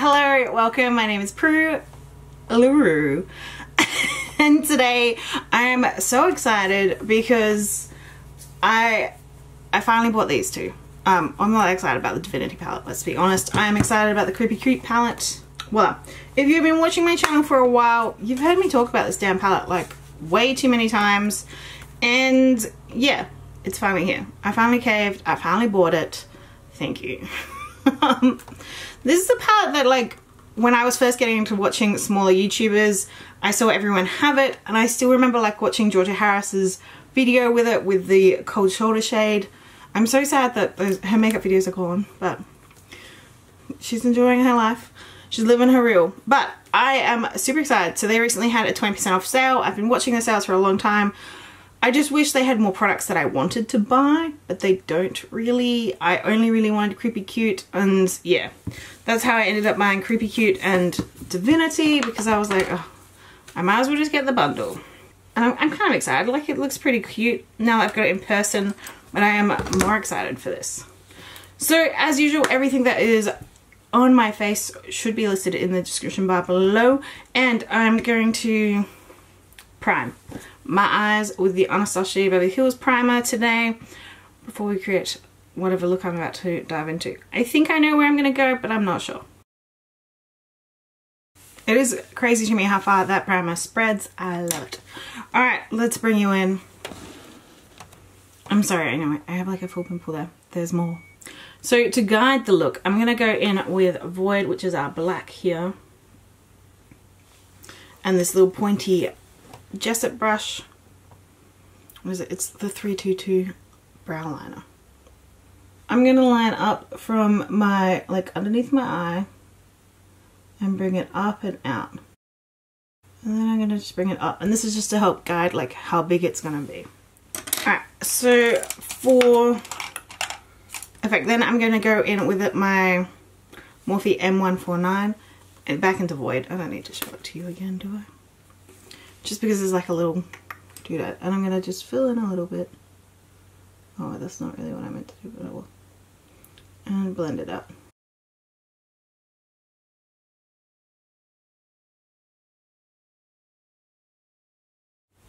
hello, welcome. My name is Prue Luru. and today I'm so excited because I I finally bought these two. Um, I'm not excited about the Divinity palette, let's be honest. I'm excited about the Creepy Creep palette. Well, if you've been watching my channel for a while, you've heard me talk about this damn palette like way too many times. And yeah, it's finally here. I finally caved. I finally bought it. Thank you. um, this is the palette that like when I was first getting into watching smaller YouTubers, I saw everyone have it and I still remember like watching Georgia Harris's video with it with the cold shoulder shade. I'm so sad that those, her makeup videos are gone, but she's enjoying her life. She's living her real. But I am super excited. So they recently had a 20% off sale. I've been watching the sales for a long time. I just wish they had more products that I wanted to buy, but they don't really. I only really wanted Creepy Cute and yeah, that's how I ended up buying Creepy Cute and Divinity because I was like, oh, I might as well just get the bundle. And I'm, I'm kind of excited, like it looks pretty cute now I've got it in person, but I am more excited for this. So as usual, everything that is on my face should be listed in the description bar below and I'm going to prime my eyes with the Anastasia Beverly Hills primer today before we create whatever look I'm about to dive into. I think I know where I'm going to go, but I'm not sure. It is crazy to me how far that primer spreads. I love it. Alright, let's bring you in. I'm sorry, I know I have like a full pimple there. There's more. So to guide the look, I'm going to go in with Void, which is our black here. And this little pointy Jessup brush. What is it? It's the 322 brow liner. I'm going to line up from my, like underneath my eye and bring it up and out. And then I'm going to just bring it up. And this is just to help guide like how big it's going to be. Alright, so for effect, then I'm going to go in with it, my Morphe M149 and back into Void. I don't need to show it to you again, do I? Just because there's like a little do that and I'm gonna just fill in a little bit. Oh that's not really what I meant to do but I will. And blend it out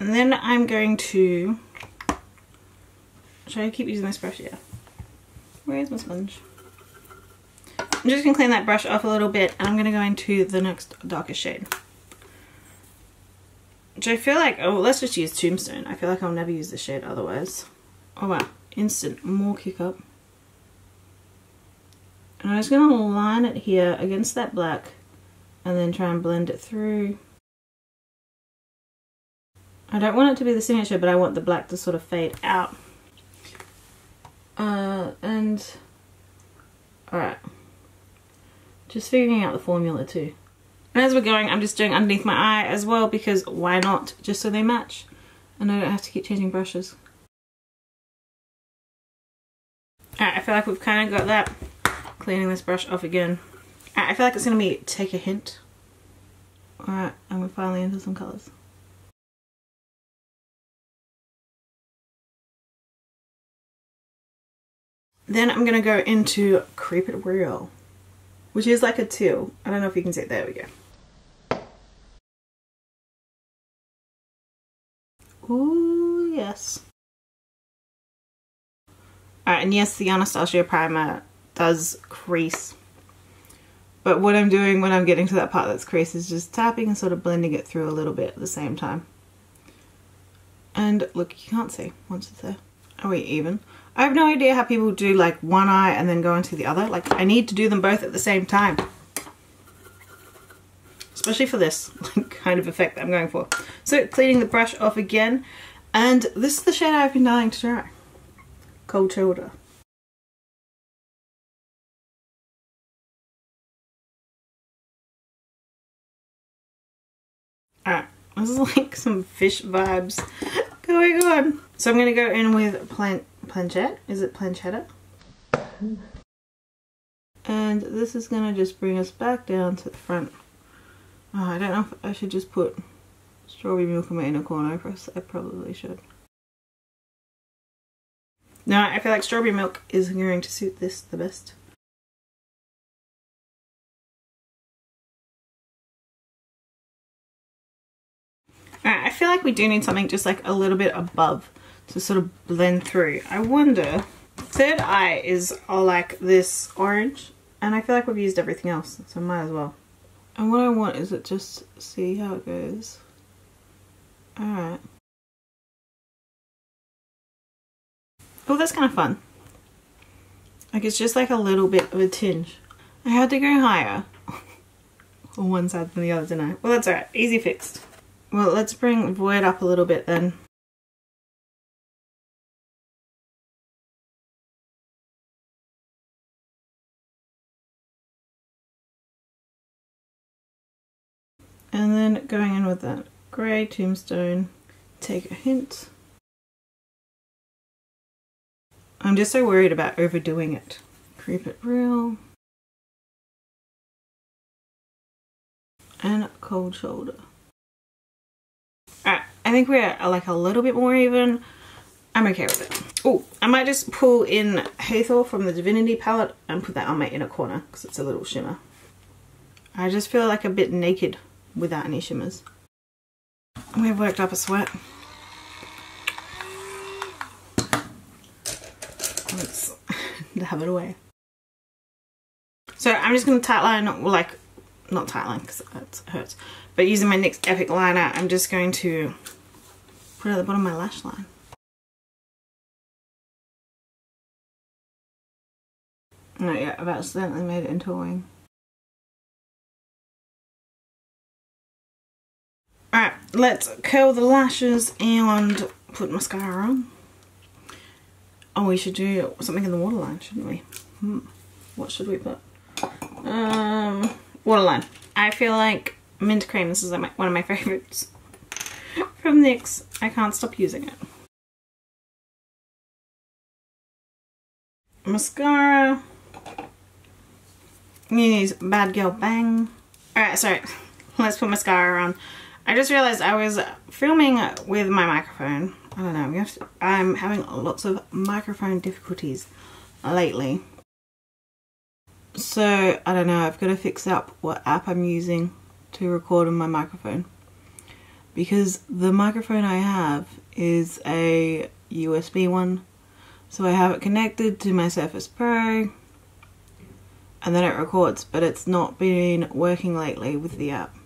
and then I'm going to should I keep using this brush? Yeah. Where's my sponge? I'm just gonna clean that brush off a little bit and I'm gonna go into the next darkest shade which I feel like, oh, let's just use Tombstone. I feel like I'll never use the shade otherwise. Oh wow, instant, more kick up. And I'm just going to line it here against that black and then try and blend it through. I don't want it to be the signature, but I want the black to sort of fade out. Uh, and, alright. Just figuring out the formula too. And as we're going, I'm just doing underneath my eye as well because why not? Just so they match. And I don't have to keep changing brushes. Alright, I feel like we've kind of got that. Cleaning this brush off again. Right, I feel like it's going to be take a hint. Alright, and we're finally into some colours. Then I'm going to go into Creep It Real, which is like a teal. I don't know if you can see it. There we go. Ooh, yes. Alright, and yes, the Anastasia primer does crease. But what I'm doing when I'm getting to that part that's creased is just tapping and sort of blending it through a little bit at the same time. And look, you can't see once it's there. Are we even? I have no idea how people do like one eye and then go into the other. Like I need to do them both at the same time especially for this kind of effect that I'm going for. So cleaning the brush off again, and this is the shade I've been dying to try. Cold Shoulder. Alright, this is like some fish vibes going on. So I'm going to go in with plan planchette. Is it planchetta? And this is going to just bring us back down to the front. Oh, I don't know if I should just put strawberry milk in my inner corner. I probably should. No, I feel like strawberry milk is going to suit this the best. Right, I feel like we do need something just like a little bit above to sort of blend through. I wonder, third eye is all like this orange and I feel like we've used everything else so might as well. And what I want is it just see how it goes. Alright. Oh, that's kind of fun. Like it's just like a little bit of a tinge. I had to go higher on one side than the other, didn't I? Well, that's alright. Easy fixed. Well, let's bring Void up a little bit then. With that grey tombstone, take a hint. I'm just so worried about overdoing it. Creep it real. And cold shoulder. Alright, I think we're uh, like a little bit more even. I'm okay with it. Oh, I might just pull in Hathor from the Divinity palette and put that on my inner corner because it's a little shimmer. I just feel like a bit naked without any shimmers. We've worked up a sweat. Let's have it away. So I'm just going to tightline, like, not tightline because it hurts, but using my NYX Epic liner, I'm just going to put it at the bottom of my lash line. Oh yeah, I've accidentally made it into a wing. Alright, let's curl the lashes and put mascara on. Oh, we should do something in the waterline, shouldn't we? Hmm. What should we put? Um, waterline. I feel like mint cream. This is one of my favorites from NYX. I can't stop using it. Mascara. Use Bad Gal Bang. Alright, sorry. Let's put mascara on. I just realized I was filming with my microphone. I don't know, I'm having lots of microphone difficulties lately. So, I don't know, I've got to fix up what app I'm using to record on my microphone. Because the microphone I have is a USB one. So I have it connected to my Surface Pro and then it records, but it's not been working lately with the app.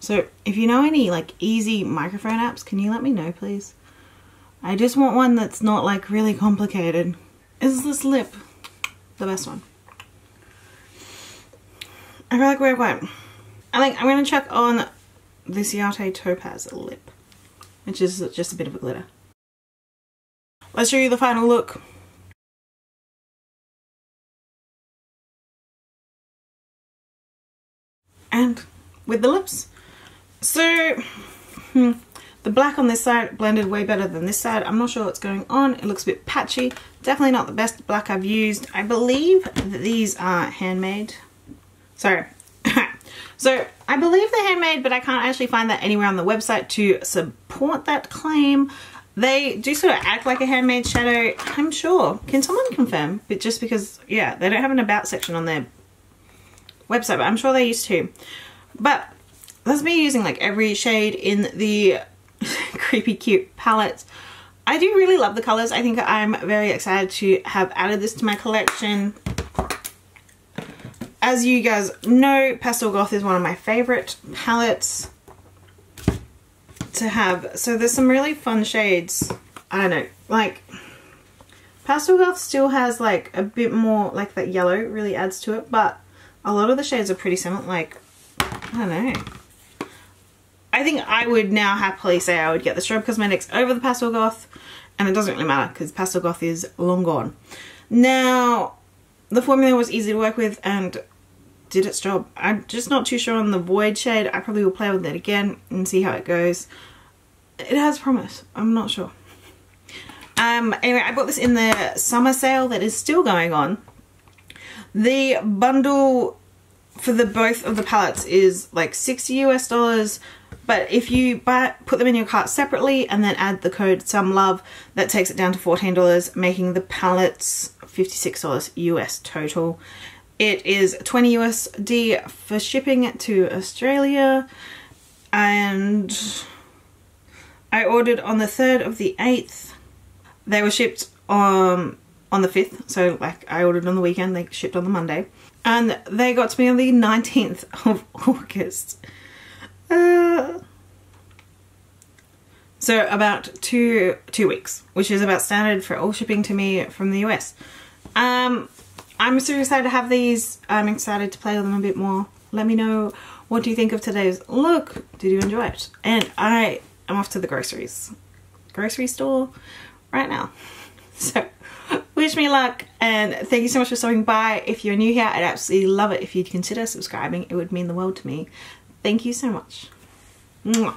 So if you know any like easy microphone apps, can you let me know please? I just want one that's not like really complicated. Is this lip the best one? I feel like we're quite... I think I'm to check on this Ciate Topaz lip, which is just a bit of a glitter. Let's show you the final look. And with the lips, so, hmm, the black on this side blended way better than this side. I'm not sure what's going on. It looks a bit patchy. Definitely not the best black I've used. I believe that these are handmade. Sorry. so, I believe they're handmade, but I can't actually find that anywhere on the website to support that claim. They do sort of act like a handmade shadow, I'm sure. Can someone confirm? But just because, yeah, they don't have an about section on their website, but I'm sure they used to. But that's me using like every shade in the Creepy Cute palette. I do really love the colors. I think I'm very excited to have added this to my collection. As you guys know, Pastel Goth is one of my favorite palettes to have. So there's some really fun shades. I don't know, like Pastel Goth still has like a bit more, like that yellow really adds to it, but a lot of the shades are pretty similar, like, I don't know. I think I would now happily say I would get the Strobe Cosmetics over the Pastel Goth and it doesn't really matter because Pastel Goth is long gone. Now, the formula was easy to work with and did its job. I'm just not too sure on the Void shade. I probably will play with it again and see how it goes. It has promise. I'm not sure. Um, anyway, I bought this in the summer sale that is still going on. The bundle for the both of the palettes is like 60 US dollars but if you buy, put them in your cart separately and then add the code some love, that takes it down to $14, making the palettes $56 US total. It is 20 USD for shipping it to Australia. and I ordered on the 3rd of the 8th. They were shipped um, on the 5th, so like I ordered on the weekend, they shipped on the Monday. And they got to me on the 19th of August. So about two two weeks, which is about standard for all shipping to me from the US. Um, I'm super excited to have these. I'm excited to play with them a bit more. Let me know what do you think of today's look. Did you enjoy it? And I am off to the groceries, grocery store right now. So wish me luck and thank you so much for stopping by. If you're new here, I'd absolutely love it if you'd consider subscribing. It would mean the world to me. Thank you so much. Mwah.